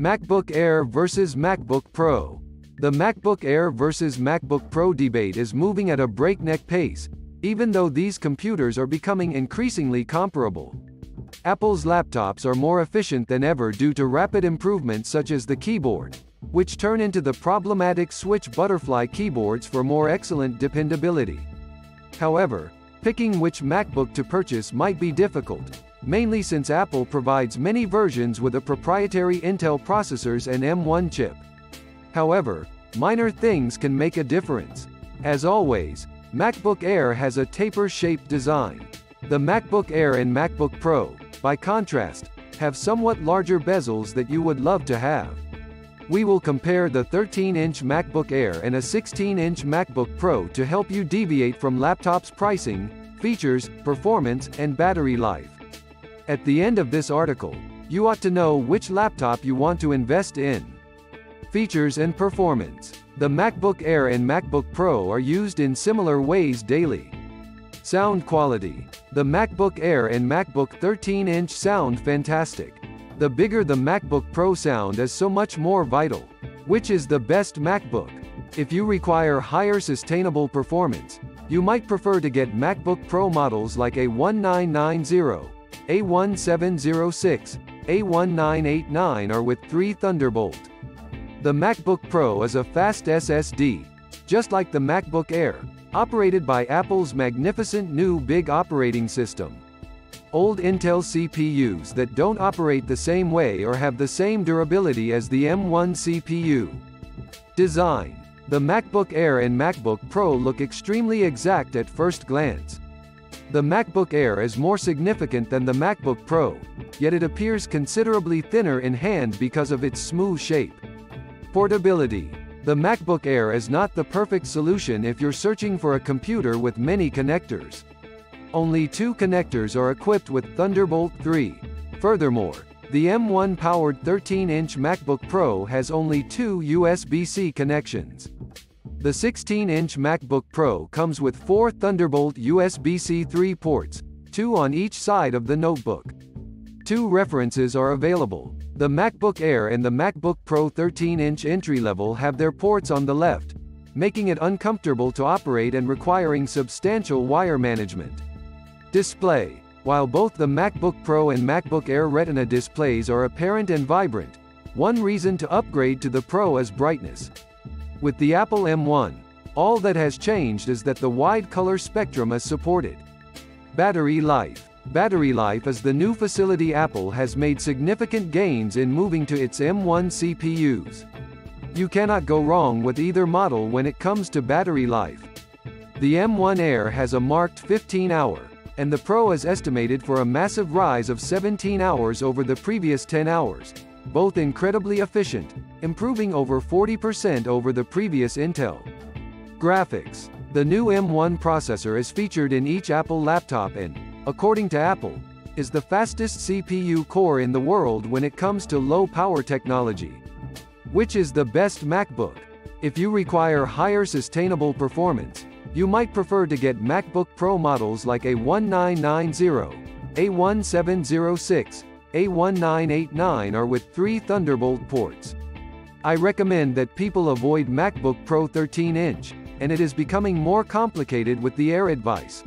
MacBook Air versus MacBook Pro. The MacBook Air versus MacBook Pro debate is moving at a breakneck pace, even though these computers are becoming increasingly comparable. Apple's laptops are more efficient than ever due to rapid improvements such as the keyboard, which turn into the problematic Switch Butterfly keyboards for more excellent dependability. However, picking which MacBook to purchase might be difficult, mainly since Apple provides many versions with a proprietary Intel processors and M1 chip. However, minor things can make a difference. As always, MacBook Air has a taper-shaped design. The MacBook Air and MacBook Pro, by contrast, have somewhat larger bezels that you would love to have. We will compare the 13-inch MacBook Air and a 16-inch MacBook Pro to help you deviate from laptops' pricing, features, performance, and battery life. At the end of this article, you ought to know which laptop you want to invest in. Features and performance. The MacBook Air and MacBook Pro are used in similar ways daily. Sound quality. The MacBook Air and MacBook 13-inch sound fantastic. The bigger the MacBook Pro sound is so much more vital. Which is the best MacBook? If you require higher sustainable performance, you might prefer to get MacBook Pro models like A1990, A1706, A1989 are with 3 Thunderbolt. The MacBook Pro is a fast SSD, just like the MacBook Air, operated by Apple's magnificent new Big operating system. Old Intel CPUs that don't operate the same way or have the same durability as the M1 CPU. Design. The MacBook Air and MacBook Pro look extremely exact at first glance. The MacBook Air is more significant than the MacBook Pro, yet it appears considerably thinner in hand because of its smooth shape. Portability. The MacBook Air is not the perfect solution if you're searching for a computer with many connectors. Only two connectors are equipped with Thunderbolt 3. Furthermore, the M1-powered 13-inch MacBook Pro has only two USB-C connections. The 16-inch MacBook Pro comes with four Thunderbolt USB-C 3 ports, two on each side of the notebook. Two references are available. The MacBook Air and the MacBook Pro 13-inch entry-level have their ports on the left, making it uncomfortable to operate and requiring substantial wire management. Display. While both the MacBook Pro and MacBook Air Retina displays are apparent and vibrant, one reason to upgrade to the Pro is brightness. With the Apple M1, all that has changed is that the wide color spectrum is supported. Battery life. Battery life is the new facility Apple has made significant gains in moving to its M1 CPUs. You cannot go wrong with either model when it comes to battery life. The M1 Air has a marked 15 hour, and the Pro is estimated for a massive rise of 17 hours over the previous 10 hours, both incredibly efficient, improving over 40% over the previous Intel. Graphics. The new M1 processor is featured in each Apple laptop and, according to Apple, is the fastest CPU core in the world when it comes to low-power technology. Which is the best MacBook? If you require higher sustainable performance, you might prefer to get MacBook Pro models like A1990, A1706, A1989 are with three Thunderbolt ports. I recommend that people avoid MacBook Pro 13-inch, and it is becoming more complicated with the Air advice.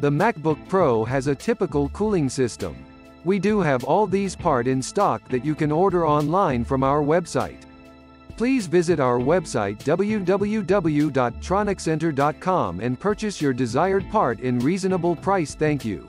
The MacBook Pro has a typical cooling system. We do have all these part in stock that you can order online from our website. Please visit our website www.tronicscenter.com and purchase your desired part in reasonable price thank you.